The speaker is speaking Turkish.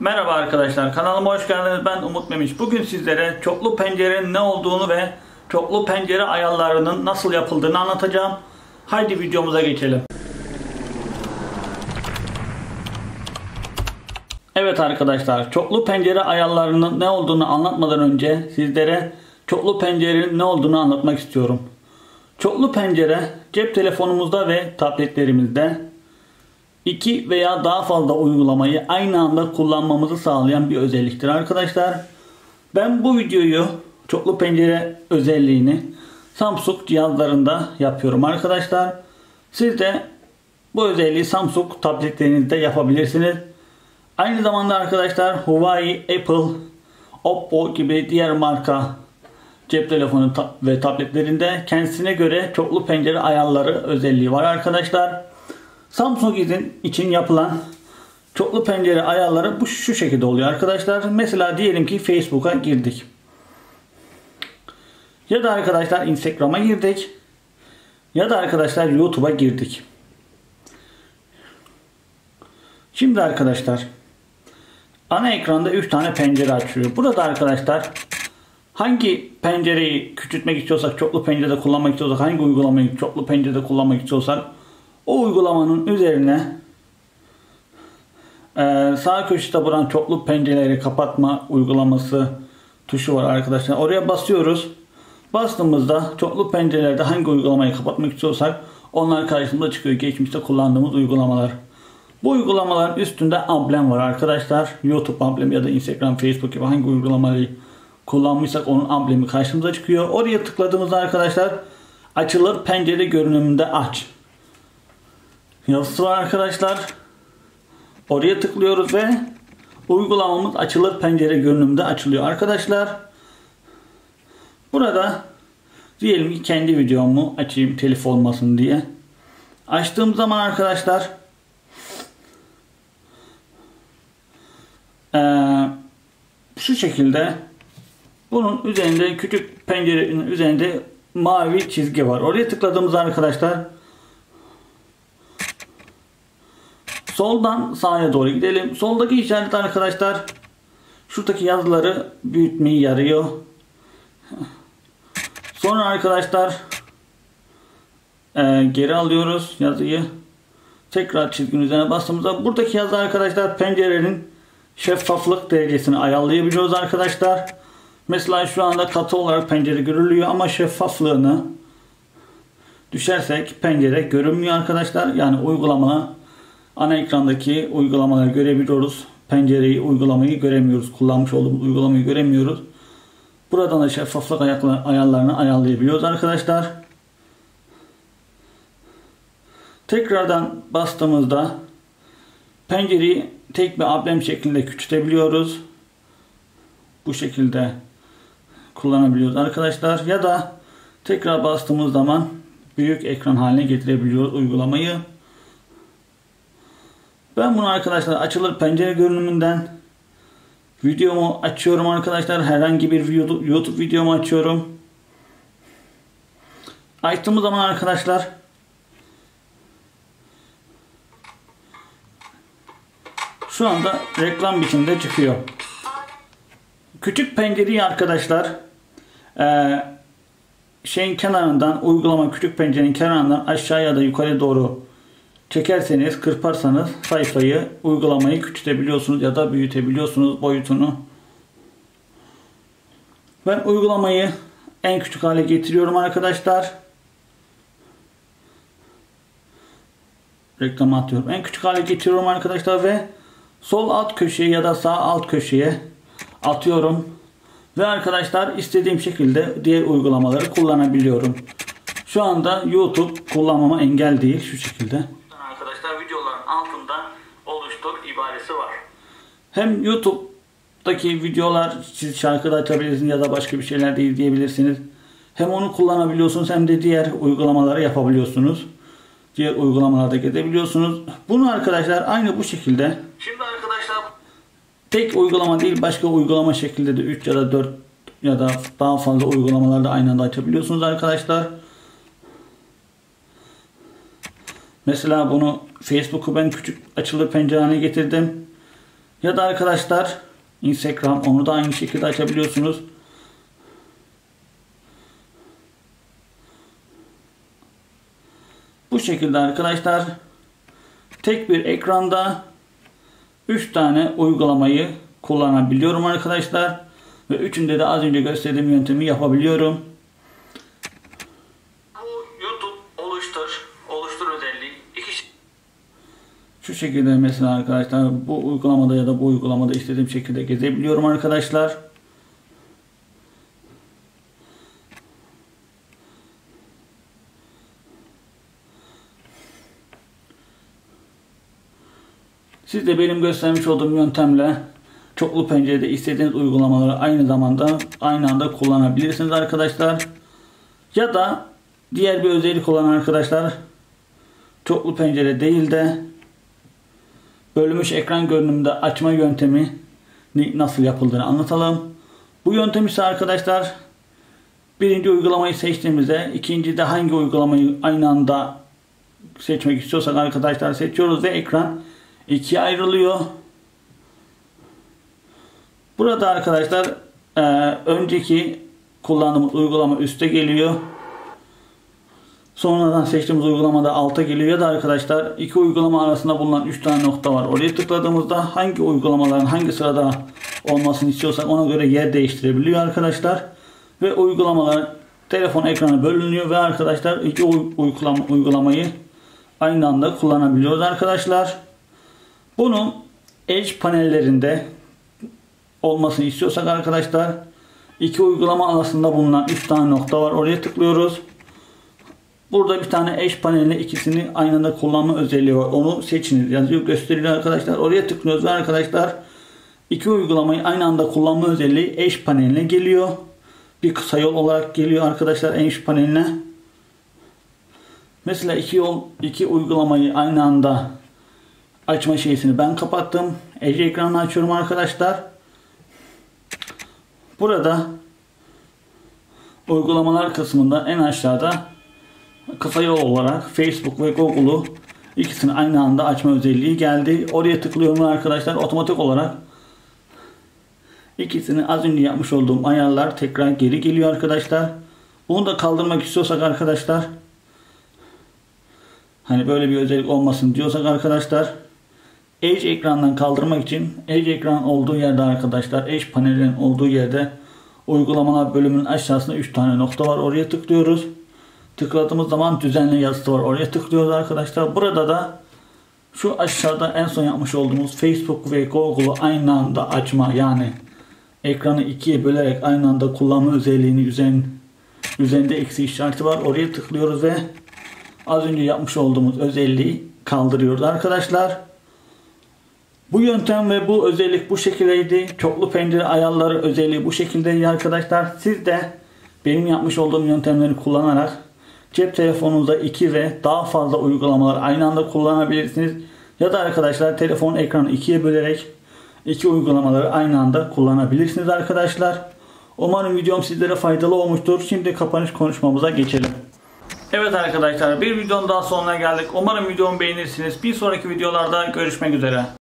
Merhaba arkadaşlar kanalıma hoş geldiniz ben Umut Memiş. Bugün sizlere çoklu pencerenin ne olduğunu ve çoklu pencere ayarlarının nasıl yapıldığını anlatacağım. Haydi videomuza geçelim. Evet arkadaşlar çoklu pencere ayarlarının ne olduğunu anlatmadan önce sizlere çoklu pencerenin ne olduğunu anlatmak istiyorum. Çoklu pencere cep telefonumuzda ve tabletlerimizde iki veya daha fazla uygulamayı aynı anda kullanmamızı sağlayan bir özelliktir arkadaşlar. Ben bu videoyu çoklu pencere özelliğini Samsung cihazlarında yapıyorum arkadaşlar. Siz de bu özelliği Samsung tabletlerinizde yapabilirsiniz. Aynı zamanda arkadaşlar Huawei, Apple, Oppo gibi diğer marka cep telefonu ve tabletlerinde kendisine göre çoklu pencere ayarları özelliği var arkadaşlar. Samsung için yapılan çoklu pencere ayarları bu şu şekilde oluyor arkadaşlar. Mesela diyelim ki Facebook'a girdik. Ya da arkadaşlar Instagram'a girdik. Ya da arkadaşlar YouTube'a girdik. Şimdi arkadaşlar ana ekranda 3 tane pencere açıyor. Burada arkadaşlar hangi pencereyi küçültmek istiyorsak, çoklu pencerede kullanmak istiyorsak, hangi uygulamayı çoklu pencerede kullanmak istiyorsak o uygulamanın üzerine e, sağ köşede bulunan çoklu pencereleri kapatma uygulaması tuşu var arkadaşlar. Oraya basıyoruz. Bastığımızda çoklu pencerelerde hangi uygulamayı kapatmak istiyorsak onlar karşımıza çıkıyor. Geçmişte kullandığımız uygulamalar. Bu uygulamaların üstünde amblem var arkadaşlar. YouTube amblemi ya da Instagram, Facebook gibi hangi uygulamayı kullanmışsak onun amblemi karşımıza çıkıyor. Oraya tıkladığımızda arkadaşlar açılır pencere görünümünde aç yazısı var arkadaşlar. Oraya tıklıyoruz ve uygulamamız açılır pencere görünümünde açılıyor arkadaşlar. Burada diyelim ki kendi videomu açayım telif olmasın diye. Açtığım zaman arkadaşlar ee, şu şekilde bunun üzerinde küçük pencerenin üzerinde mavi çizgi var. Oraya tıkladığımız arkadaşlar Soldan sağa doğru gidelim. Soldaki işaret arkadaşlar şuradaki yazıları büyütmeyi yarıyor. Sonra arkadaşlar e, geri alıyoruz yazıyı. Tekrar çizginin üzerine bastığımızda buradaki yazı arkadaşlar pencerenin şeffaflık derecesini ayarlayabiliyoruz arkadaşlar. Mesela şu anda katı olarak pencere görülüyor ama şeffaflığını düşersek pencere görünmüyor arkadaşlar. Yani uygulama ana ekrandaki uygulamaları görebiliyoruz. Pencereyi, uygulamayı göremiyoruz. Kullanmış olduğumuz uygulamayı göremiyoruz. Buradan da şeffaflık ayarlarını ayarlayabiliyoruz arkadaşlar. Tekrardan bastığımızda pencereyi tek bir ablem şeklinde küçültebiliyoruz. Bu şekilde kullanabiliyoruz arkadaşlar. Ya da tekrar bastığımız zaman büyük ekran haline getirebiliyoruz uygulamayı. Ben bunu arkadaşlar açılır pencere görünümünden videomu açıyorum arkadaşlar. Herhangi bir YouTube videomu açıyorum. Açtığımız zaman arkadaşlar şu anda reklam biçimde çıkıyor. Küçük pencereyi arkadaşlar e, şeyin kenarından uygulama küçük pencerenin kenarından aşağıya da yukarı doğru çekerseniz, kırparsanız sayfayı, uygulamayı küçültebiliyorsunuz ya da büyütebiliyorsunuz boyutunu. Ben uygulamayı en küçük hale getiriyorum arkadaşlar. Reklam atıyorum. En küçük hale getiriyorum arkadaşlar ve sol alt köşeye ya da sağ alt köşeye atıyorum. Ve arkadaşlar istediğim şekilde diğer uygulamaları kullanabiliyorum. Şu anda YouTube kullanmama engel değil şu şekilde Hem YouTube'daki videolar siz şarkıda açabilirsiniz ya da başka bir şeyler de izleyebilirsiniz. Hem onu kullanabiliyorsunuz hem de diğer uygulamaları yapabiliyorsunuz. Diğer uygulamalarda gezebiliyorsunuz. Bunu arkadaşlar aynı bu şekilde. Şimdi arkadaşlar tek uygulama değil başka uygulama şekilde de 3 ya da 4 ya da daha fazla uygulamalarda aynı anda açabiliyorsunuz arkadaşlar. Mesela bunu Facebook'u ben küçük açılır pencerene getirdim. Ya da arkadaşlar Instagram onu da aynı şekilde açabiliyorsunuz. Bu şekilde arkadaşlar tek bir ekranda 3 tane uygulamayı kullanabiliyorum arkadaşlar. Ve üçünde de az önce gösterdiğim yöntemi yapabiliyorum. Bu YouTube oluştur, oluştur özelliği. İki Şu şekilde mesela arkadaşlar bu uygulamada ya da bu uygulamada istediğim şekilde gezebiliyorum arkadaşlar. Siz de benim göstermiş olduğum yöntemle çoklu pencerede istediğiniz uygulamaları aynı zamanda aynı anda kullanabilirsiniz arkadaşlar. Ya da diğer bir özellik olan arkadaşlar çoklu pencere değil de bölünmüş ekran görünümünde açma yöntemi nasıl yapıldığını anlatalım. Bu yöntem ise arkadaşlar birinci uygulamayı seçtiğimizde ikinci de hangi uygulamayı aynı anda seçmek istiyorsak arkadaşlar seçiyoruz ve ekran ikiye ayrılıyor. Burada arkadaşlar önceki kullandığımız uygulama üste geliyor. Sonradan seçtiğimiz uygulamada alta geliyor ya da arkadaşlar iki uygulama arasında bulunan 3 tane nokta var. Oraya tıkladığımızda hangi uygulamaların hangi sırada olmasını istiyorsak ona göre yer değiştirebiliyor arkadaşlar. Ve uygulamalar telefon ekranı bölünüyor ve arkadaşlar iki uygulama, uygulamayı aynı anda kullanabiliyoruz arkadaşlar. Bunu Edge panellerinde olmasını istiyorsak arkadaşlar iki uygulama arasında bulunan 3 tane nokta var. Oraya tıklıyoruz. Burada bir tane eş panelinde ikisini aynı anda kullanma özelliği var. Onu seçiniz yazıyor gösteriyor arkadaşlar. Oraya tıklıyoruz ve arkadaşlar iki uygulamayı aynı anda kullanma özelliği eş paneline geliyor. Bir kısa yol olarak geliyor arkadaşlar eş paneline. Mesela iki yol iki uygulamayı aynı anda açma şeysini ben kapattım. Edge ekranını açıyorum arkadaşlar. Burada uygulamalar kısmında en aşağıda kısa olarak Facebook ve Google'u ikisini aynı anda açma özelliği geldi. Oraya tıklıyorum arkadaşlar otomatik olarak ikisini az önce yapmış olduğum ayarlar tekrar geri geliyor arkadaşlar. Bunu da kaldırmak istiyorsak arkadaşlar hani böyle bir özellik olmasın diyorsak arkadaşlar Edge ekrandan kaldırmak için Edge ekran olduğu yerde arkadaşlar Edge panelinin olduğu yerde uygulamalar bölümünün aşağısında 3 tane nokta var. Oraya tıklıyoruz. Tıkladığımız zaman düzenli yazısı var. Oraya tıklıyoruz arkadaşlar. Burada da şu aşağıda en son yapmış olduğumuz Facebook ve Google'u aynı anda açma yani ekranı ikiye bölerek aynı anda kullanma özelliğini üzen, üzerinde eksi işareti var. Oraya tıklıyoruz ve az önce yapmış olduğumuz özelliği kaldırıyoruz arkadaşlar. Bu yöntem ve bu özellik bu şekildeydi. Çoklu pencere ayarları özelliği bu şekildeydi arkadaşlar. Siz de benim yapmış olduğum yöntemleri kullanarak cep telefonunuzda iki ve daha fazla uygulamalar aynı anda kullanabilirsiniz. Ya da arkadaşlar telefon ekranı ikiye bölerek iki uygulamaları aynı anda kullanabilirsiniz arkadaşlar. Umarım videom sizlere faydalı olmuştur. Şimdi kapanış konuşmamıza geçelim. Evet arkadaşlar bir videonun daha sonuna geldik. Umarım videomu beğenirsiniz. Bir sonraki videolarda görüşmek üzere.